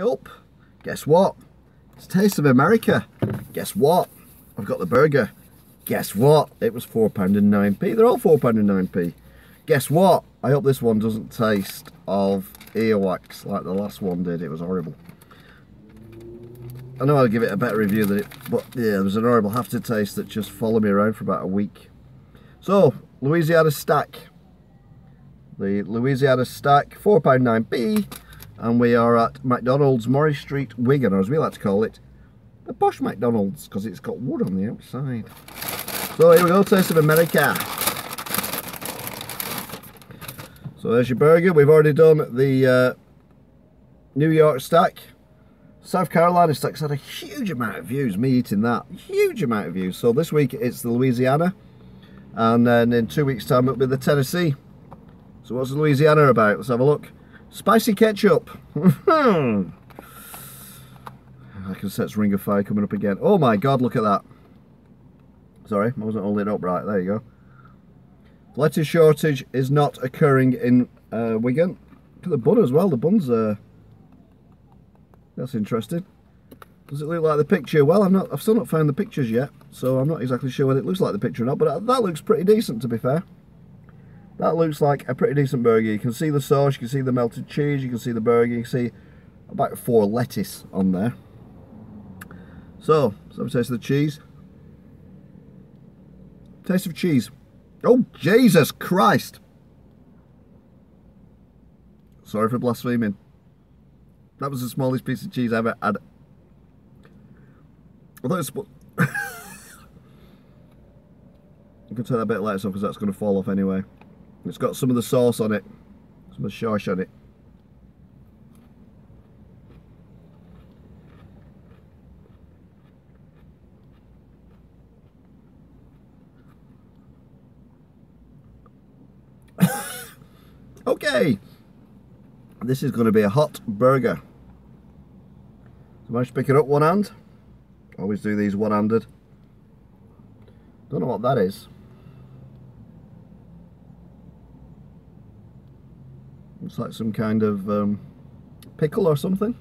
up. Guess what? It's Taste of America. Guess what? I've got the burger. Guess what? It was £4.09p. They're all £4.09p. Guess what? I hope this one doesn't taste of earwax like the last one did. It was horrible. I know I'll give it a better review than it, but yeah, it was an horrible have to taste that just followed me around for about a week. So, Louisiana Stack. The Louisiana Stack, £4.9p and we are at McDonald's Morris Street, Wigan, or as we like to call it, the posh McDonald's, because it's got wood on the outside. So here we go, Taste of America. So there's your burger. We've already done the uh, New York stack. South Carolina stacks had a huge amount of views, me eating that. Huge amount of views. So this week it's the Louisiana. And then in two weeks time it'll be the Tennessee. So what's Louisiana about? Let's have a look. Spicy ketchup. I can sense Ring of Fire coming up again. Oh my god, look at that. Sorry, I wasn't holding it up right. There you go. Lettuce shortage is not occurring in uh, Wigan. Look at the bun as well. The bun's uh, that's interesting. Does it look like the picture? Well, I've not. I've still not found the pictures yet, so I'm not exactly sure whether it looks like the picture or not. But that looks pretty decent, to be fair. That looks like a pretty decent burger. You can see the sauce, you can see the melted cheese, you can see the burger, you can see about four lettuce on there. So, let's have a taste of the cheese. Taste of cheese. Oh, Jesus Christ! Sorry for blaspheming. That was the smallest piece of cheese I ever had. I thought it was... Going to take that bit lettuce off because that's going to fall off anyway. It's got some of the sauce on it, some of the sauce on it. okay, this is going to be a hot burger. So managed to pick it up one hand. Always do these one-handed. Don't know what that is. Looks like some kind of um, pickle or something.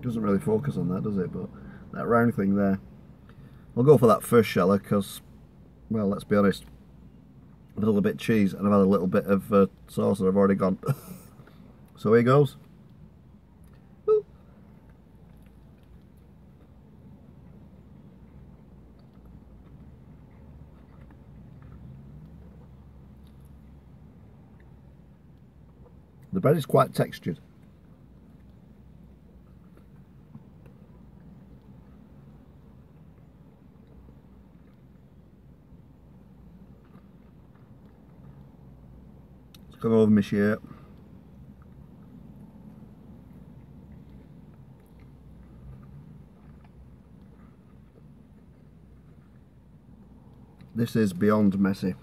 Doesn't really focus on that, does it? But that round thing there. I'll go for that first sheller because, well, let's be honest. A little bit cheese and I've had a little bit of uh, sauce that I've already gone. so here goes. The bread is quite textured. It's gone over my shirt. This is beyond messy.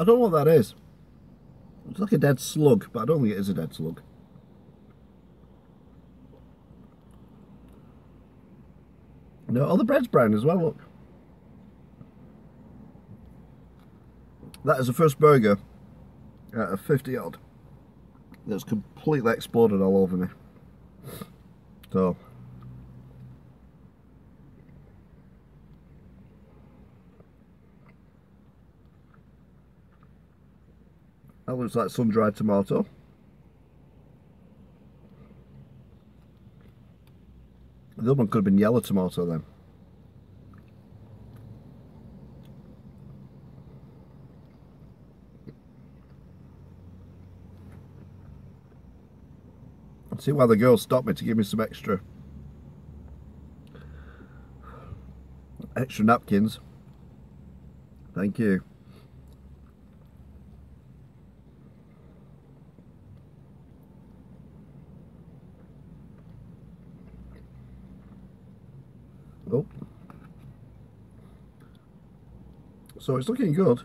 I don't know what that is. It's like a dead slug, but I don't think it is a dead slug. No, oh, the bread's brown as well, look. That is the first burger out of 50 odd that's completely exploded all over me. So, That looks like sun-dried tomato. The other one could have been yellow tomato then. See why the girl stopped me to give me some extra extra napkins. Thank you. Oh. So it's looking good.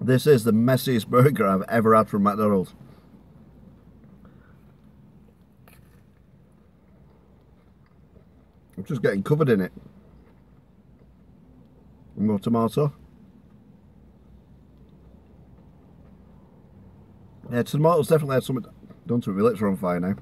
This is the messiest burger I've ever had from McDonald's. I'm just getting covered in it. More tomato. Yeah, tomatoes definitely had something done to it. Lips are on fire now.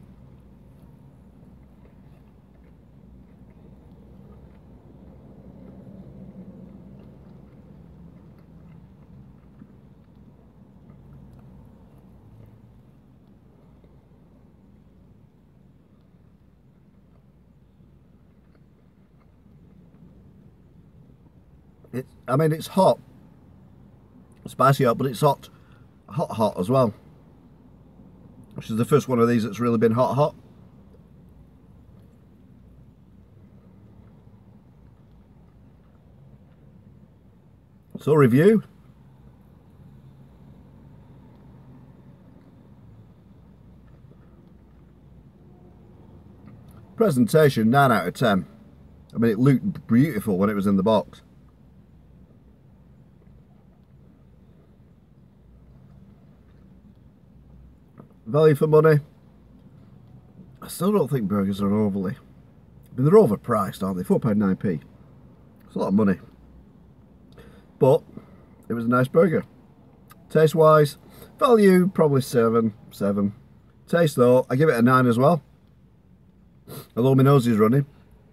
It, I mean, it's hot, spicy hot, but it's hot, hot, hot as well. Which is the first one of these that's really been hot, hot. So review. Presentation 9 out of 10. I mean it looked beautiful when it was in the box. Value for money. I still don't think burgers are overly. I mean, they're overpriced, aren't they? £4.9p. It's a lot of money. But it was a nice burger. Taste wise, value probably 7. 7. Taste though, I give it a 9 as well. Although my nose is running.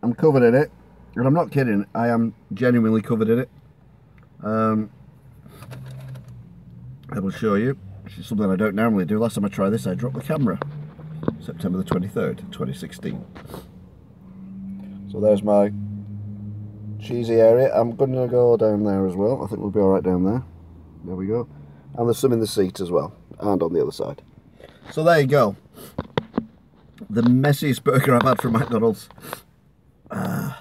I'm covered in it. And I'm not kidding, I am genuinely covered in it. Um, I will show you which is something I don't normally do. Last time I tried this, I dropped the camera. September the 23rd, 2016. So there's my cheesy area. I'm going to go down there as well. I think we'll be alright down there. There we go. And there's some in the seat as well. And on the other side. So there you go. The messiest burger I've had from McDonald's. Uh,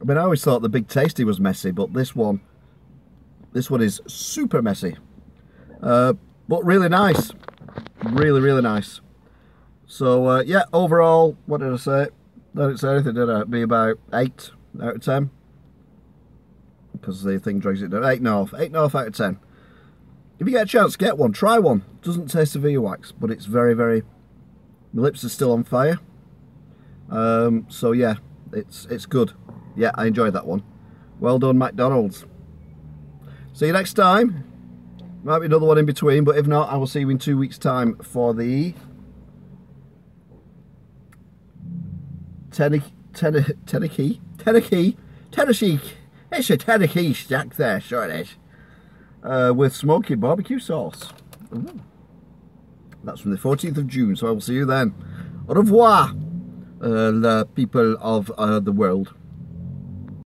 I mean, I always thought the Big Tasty was messy, but this one, this one is super messy. Uh, but really nice. Really really nice. So uh, yeah overall what did I say? I didn't say anything did I? Be about 8 out of 10 because the thing drags it down. 8 and 8 and out of 10 if you get a chance get one. Try one. Doesn't taste of earwax but it's very very my lips are still on fire. Um, so yeah it's it's good. Yeah I enjoyed that one. Well done McDonald's. See you next time might be another one in between, but if not, I will see you in two weeks' time for the Tennessee, Tennessee, Tennessee, Tennessee. It's a Tennessee stack there, sure it is. Uh, with smoky barbecue sauce. Ooh. That's from the 14th of June, so I will see you then. Au revoir, uh, the people of uh, the world.